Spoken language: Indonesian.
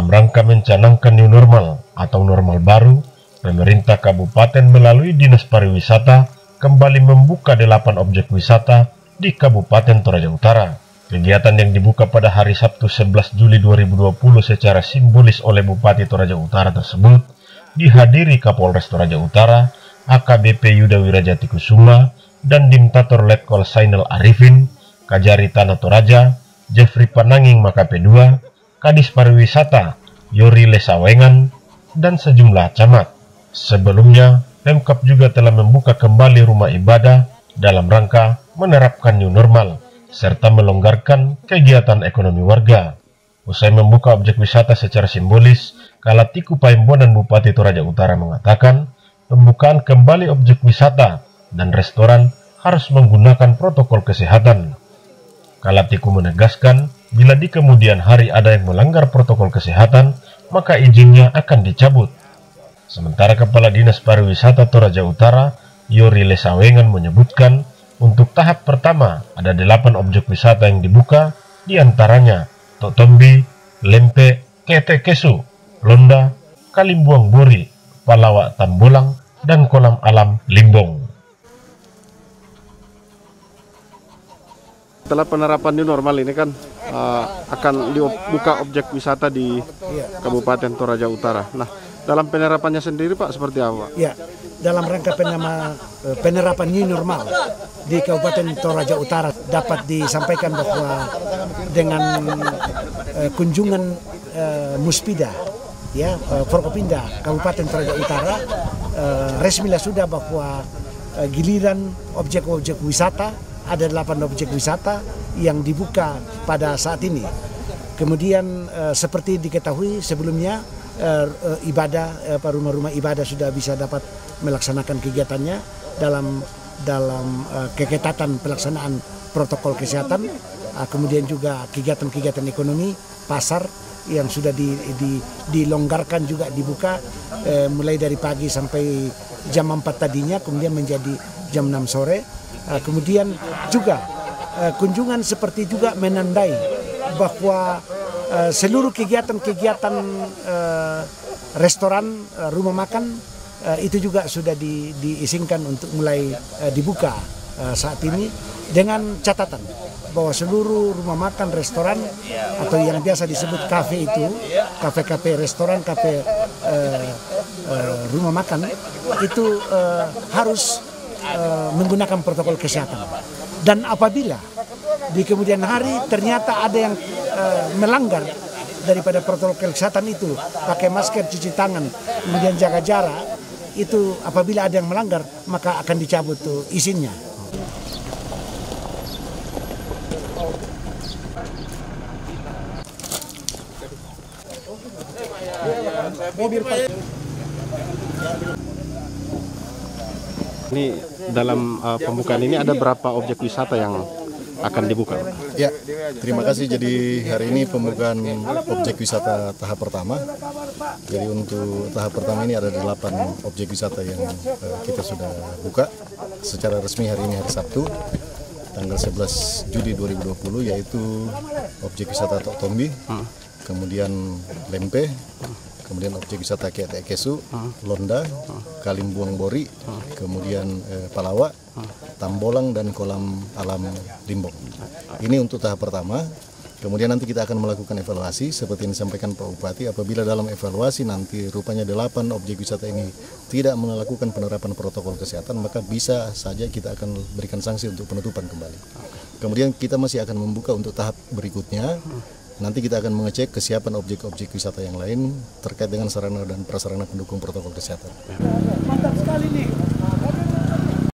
Dalam rangka mencanangkan new normal atau normal baru, pemerintah kabupaten melalui Dinas Pariwisata kembali membuka delapan objek wisata di Kabupaten Toraja Utara. Kegiatan yang dibuka pada hari Sabtu 11 Juli 2020 secara simbolis oleh Bupati Toraja Utara tersebut dihadiri Kapolres Toraja Utara, AKBP Yuda Wirajati Kusuma, dan Dimtator Letkol Sainal Arifin, Kajari Tanah Toraja, Jeffrey Pananging Makape 2, Kadis Pariwisata, Yori Lesawengan, dan sejumlah camat. Sebelumnya, Pemkap juga telah membuka kembali rumah ibadah dalam rangka menerapkan new normal serta melonggarkan kegiatan ekonomi warga. Usai membuka objek wisata secara simbolis, Kalatiku Paimbonan Bupati Toraja Utara mengatakan pembukaan kembali objek wisata dan restoran harus menggunakan protokol kesehatan. Kalatiku menegaskan bila di kemudian hari ada yang melanggar protokol kesehatan, maka izinnya akan dicabut. Sementara Kepala Dinas Pariwisata Toraja Utara, Yori Lesawengan menyebutkan, untuk tahap pertama ada delapan objek wisata yang dibuka, di antaranya Totombi, Lempe, Kete Kesu, Londa, Kalimbuang Buri, Palawa Tambulang, dan Kolam Alam Limbong. Setelah penerapan new normal ini kan uh, akan dibuka objek wisata di Kabupaten Toraja Utara. Nah, dalam penerapannya sendiri Pak seperti apa? Ya, dalam rangka penama, penerapan new normal di Kabupaten Toraja Utara dapat disampaikan bahwa dengan uh, kunjungan uh, Muspida ya uh, Forkopinda Kabupaten Toraja Utara uh, resmilah sudah bahwa uh, giliran objek-objek wisata ada delapan objek wisata yang dibuka pada saat ini. Kemudian uh, seperti diketahui sebelumnya uh, uh, ibadah uh, rumah-rumah ibadah sudah bisa dapat melaksanakan kegiatannya dalam dalam uh, keketatan pelaksanaan protokol kesehatan. Uh, kemudian juga kegiatan-kegiatan ekonomi pasar yang sudah di, di, dilonggarkan juga dibuka eh, mulai dari pagi sampai jam 4 tadinya kemudian menjadi jam 6 sore kemudian juga uh, kunjungan seperti juga menandai bahwa uh, seluruh kegiatan-kegiatan restoran rumah makan itu juga sudah di, diizinkan untuk mulai dibuka saat ini dengan catatan bahwa seluruh rumah makan, restoran atau yang biasa disebut kafe itu, kafe-kafe restoran, kafe uh, uh, rumah makan itu uh, harus uh, menggunakan protokol kesehatan. Dan apabila di kemudian hari ternyata ada yang uh, melanggar daripada protokol kesehatan itu, pakai masker, cuci tangan, kemudian jaga jarak, itu apabila ada yang melanggar maka akan dicabut tuh izinnya. Ini dalam uh, pembukaan ini ada berapa objek wisata yang akan dibuka? Ya, terima kasih. Jadi hari ini pembukaan objek wisata tahap pertama. Jadi untuk tahap pertama ini ada delapan objek wisata yang uh, kita sudah buka secara resmi hari ini hari Sabtu tanggal 11 Juli 2020 yaitu objek wisata Tok Tombi, hmm. kemudian Lempe, kemudian objek wisata Kiat Kesu, Londa, Kalimbuang Bori, kemudian eh, Palawa, Tambolang dan kolam alam Limbong. Ini untuk tahap pertama. Kemudian nanti kita akan melakukan evaluasi seperti yang disampaikan Pak Bupati. Apabila dalam evaluasi nanti rupanya delapan objek wisata ini tidak melakukan penerapan protokol kesehatan, maka bisa saja kita akan berikan sanksi untuk penutupan kembali. Kemudian kita masih akan membuka untuk tahap berikutnya Nanti kita akan mengecek kesiapan objek-objek wisata yang lain terkait dengan sarana dan prasarana pendukung protokol kesehatan. Mantap sekali nih.